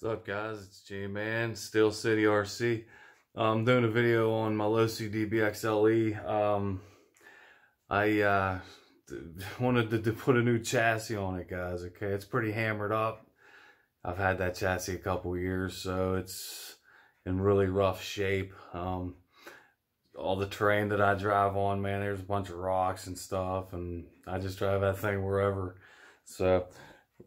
What's up guys, it's J-Man, Steel City RC. I'm doing a video on my Losi DBXLE. Um, I uh, wanted to, to, put a new chassis on it guys, okay? It's pretty hammered up. I've had that chassis a couple years, so it's in really rough shape. Um, all the terrain that I drive on, man, there's a bunch of rocks and stuff, and I just drive that thing wherever. So,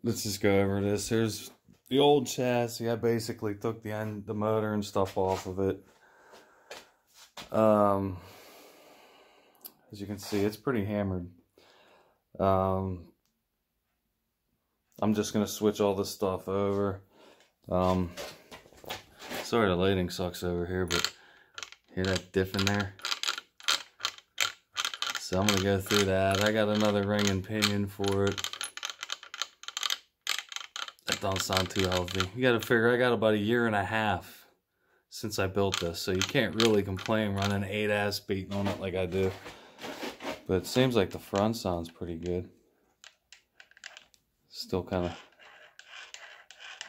let's just go over this. Here's the old chassis, I basically took the end, the motor and stuff off of it. Um, as you can see, it's pretty hammered. Um, I'm just gonna switch all this stuff over. Um, sorry the lighting sucks over here, but hear that diff in there? So I'm gonna go through that. I got another ring and pinion for it don't sound too healthy. You got to figure I got about a year and a half since I built this, so you can't really complain running 8 ass beating on it like I do. But it seems like the front sounds pretty good. Still kind of,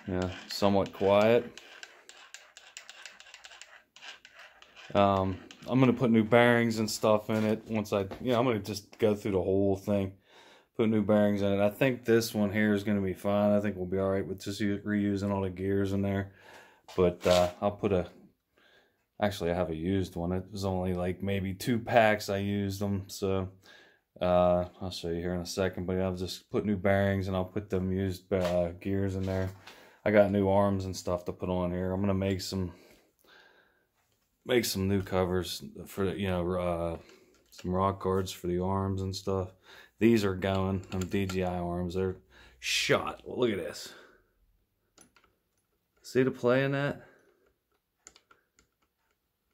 yeah, somewhat quiet. Um, I'm to put new bearings and stuff in it once I, yeah, I'm going to just go through the whole thing put new bearings in it. I think this one here is going to be fine. I think we'll be all right with just reusing all the gears in there. But uh, I'll put a, actually I have a used one. It was only like maybe two packs I used them. So uh, I'll show you here in a second. But I'll just put new bearings and I'll put them used uh, gears in there. I got new arms and stuff to put on here. I'm going to make some, make some new covers for, you know, uh, some rock guards for the arms and stuff. These are going, them DJI arms, they're shot. Well, look at this. See the play in that?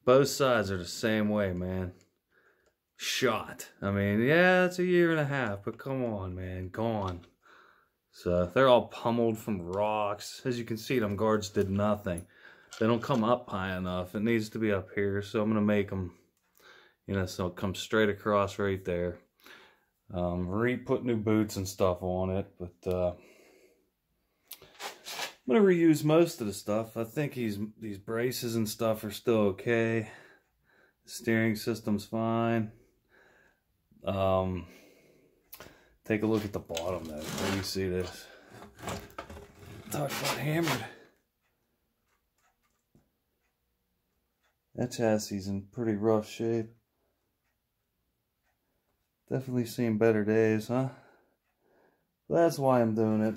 Both sides are the same way, man. Shot. I mean, yeah, it's a year and a half, but come on, man, gone. So they're all pummeled from rocks. As you can see, them guards did nothing. They don't come up high enough. It needs to be up here, so I'm going to make them, you know, so it comes straight across right there. Um, re put new boots and stuff on it, but uh, I'm gonna reuse most of the stuff. I think he's these braces and stuff are still okay. The steering system's fine. Um, take a look at the bottom though. Where you see this? Talk about hammered. That chassis is in pretty rough shape. Definitely seen better days, huh? That's why I'm doing it.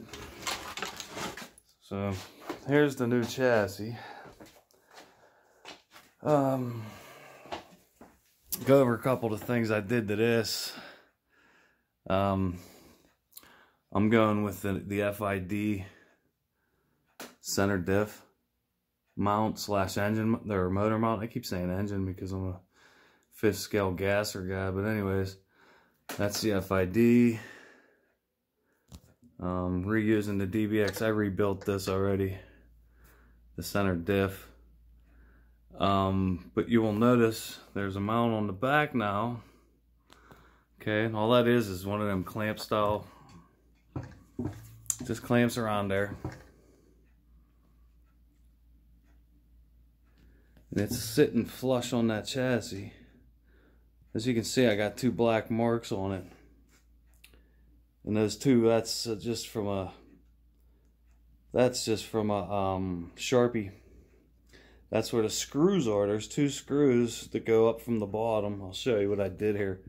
So, here's the new chassis. Um, go over a couple of things I did to this. Um, I'm going with the, the FID center diff mount slash engine, or motor mount. I keep saying engine because I'm a fifth scale gasser guy, but anyways, that's the FID. Um, reusing the DBX. I rebuilt this already. The center diff. Um, but you will notice there's a mount on the back now. Okay, all that is is one of them clamp style. Just clamps around there. And it's sitting flush on that chassis. As you can see, I got two black marks on it. And those two, that's just from a, that's just from a um, Sharpie. That's where the screws are. There's two screws that go up from the bottom. I'll show you what I did here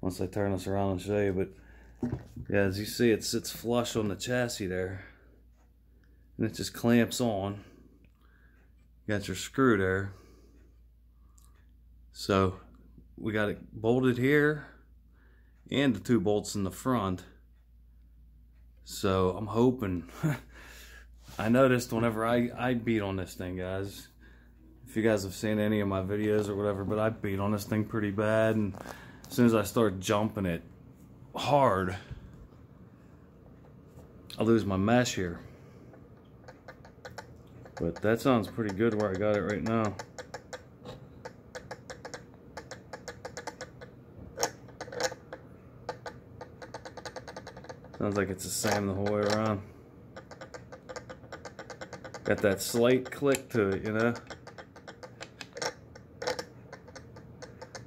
once I turn this around and show you. But yeah, as you see, it sits flush on the chassis there. And it just clamps on. You got your screw there. So we got it bolted here and the two bolts in the front. So I'm hoping, I noticed whenever I, I beat on this thing, guys, if you guys have seen any of my videos or whatever, but I beat on this thing pretty bad. And as soon as I start jumping it hard, I lose my mesh here. But that sounds pretty good where I got it right now. Sounds like it's the same the whole way around. Got that slight click to it, you know?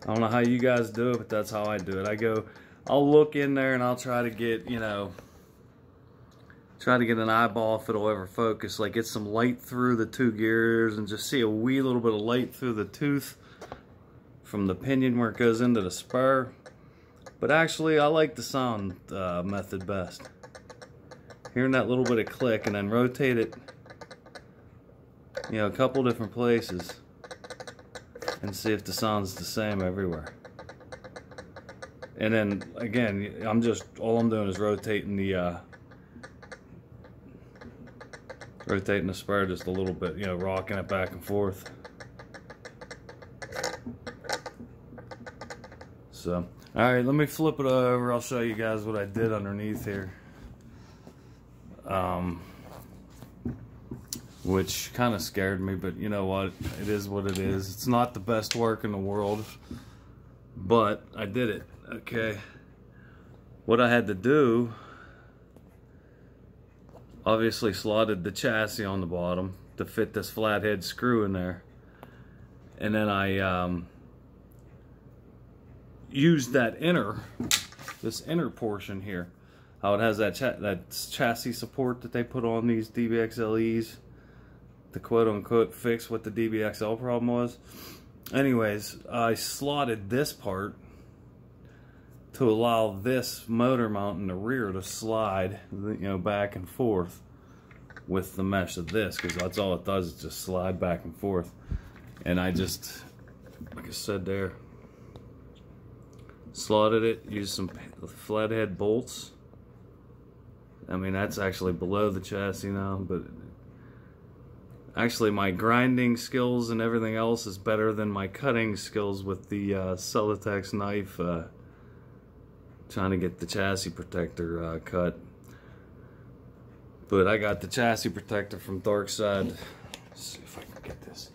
I don't know how you guys do it, but that's how I do it. I go, I'll look in there and I'll try to get, you know, try to get an eyeball if it'll ever focus. Like get some light through the two gears and just see a wee little bit of light through the tooth from the pinion where it goes into the spur. But actually, I like the sound uh, method best. Hearing that little bit of click and then rotate it, you know, a couple different places and see if the sound's the same everywhere. And then again, I'm just, all I'm doing is rotating the, uh, rotating the spur just a little bit, you know, rocking it back and forth. So, all right, let me flip it over. I'll show you guys what I did underneath here. Um, which kind of scared me, but you know what? It is what it is. It's not the best work in the world, but I did it, okay? What I had to do, obviously slotted the chassis on the bottom to fit this flathead screw in there. And then I um, used that inner, this inner portion here, how it has that, that chassis support that they put on these DBXLEs to quote unquote fix what the DBXL problem was. Anyways, I slotted this part to allow this motor mount in the rear to slide, you know, back and forth with the mesh of this because that's all it does is just slide back and forth. And I just, like I said there, slotted it, used some flathead bolts. I mean, that's actually below the chassis now, but Actually, my grinding skills and everything else is better than my cutting skills with the uh, Celotex knife. Uh, trying to get the chassis protector uh, cut. But I got the chassis protector from Darkside. Let's see if I can get this.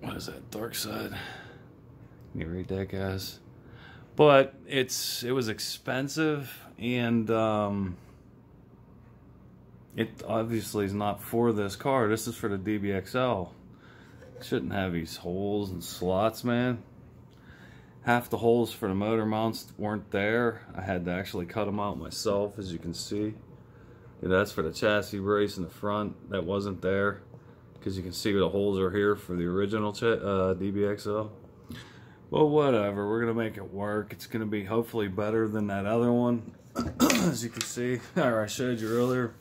What is that? Darkside. Can you read that, guys? But it's it was expensive and um, it obviously is not for this car. This is for the DBXL. shouldn't have these holes and slots, man. Half the holes for the motor mounts weren't there. I had to actually cut them out myself, as you can see. Yeah, that's for the chassis brace in the front. That wasn't there. Because you can see the holes are here for the original uh, DBXL. Well, whatever. We're going to make it work. It's going to be hopefully better than that other one. as you can see, or I showed you earlier.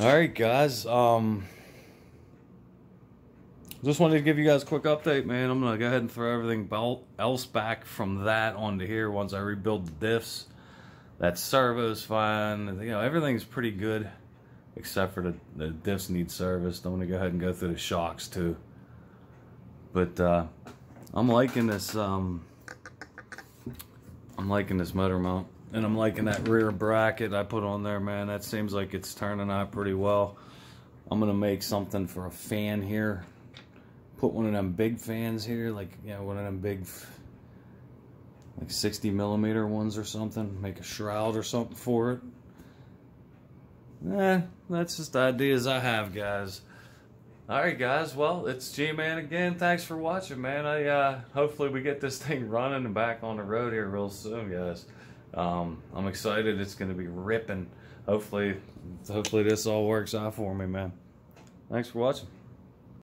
All right, guys. Um, just wanted to give you guys a quick update, man. I'm gonna go ahead and throw everything else back from that onto here once I rebuild the diffs. That servo's fine. You know, everything's pretty good except for the, the diffs need service. I'm gonna go ahead and go through the shocks too. But uh, I'm liking this. Um, I'm liking this motor mount. And I'm liking that rear bracket I put on there, man. That seems like it's turning out pretty well. I'm to make something for a fan here. Put one of them big fans here, like, you know, one of them big, like 60 millimeter ones or something. Make a shroud or something for it. Eh, that's just ideas I have, guys. All right, guys. Well, it's G-Man again. Thanks for watching, man. I uh, Hopefully we get this thing running and back on the road here real soon, guys. Um, I'm excited. It's going to be ripping. Hopefully, hopefully this all works out for me, man. Thanks for watching.